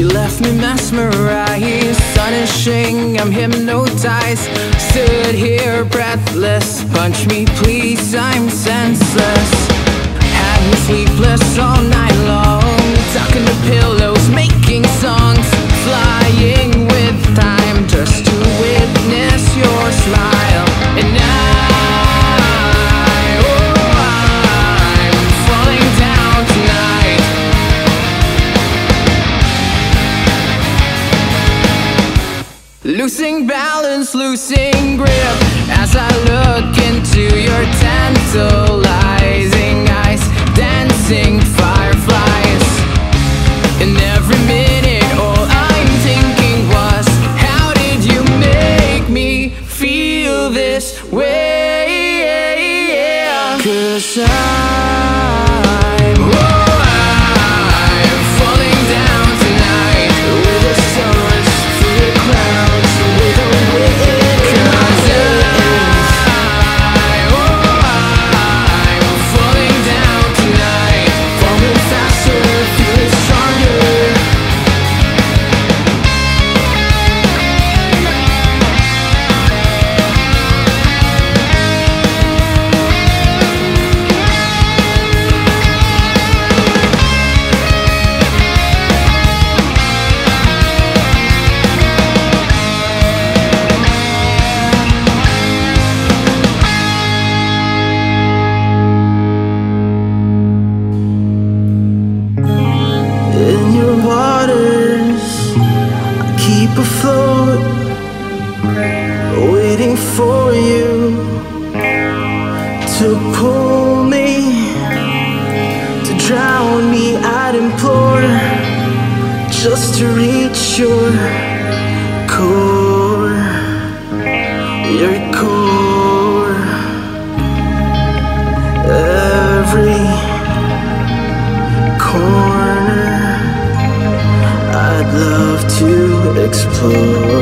You left me mesmerized, astonishing, I'm hypnotized. Stood here breathless, punch me please, I'm senseless Losing balance, losing grip As I look into your tantalizing eyes Dancing fireflies And every minute all I'm thinking was How did you make me feel this way? Cause I'm, keep afloat, waiting for you to pull me, to drown me. I'd implore just to reach your core, your core. Explore